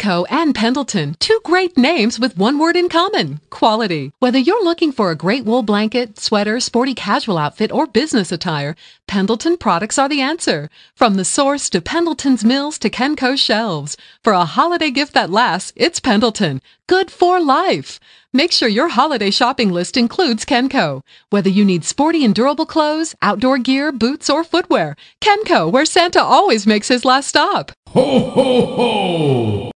Kenco and Pendleton, two great names with one word in common quality. Whether you're looking for a great wool blanket, sweater, sporty casual outfit, or business attire, Pendleton products are the answer. From the source to Pendleton's mills to Kenco's shelves. For a holiday gift that lasts, it's Pendleton. Good for life. Make sure your holiday shopping list includes Kenco. Whether you need sporty and durable clothes, outdoor gear, boots, or footwear, Kenco, where Santa always makes his last stop. Ho, ho, ho!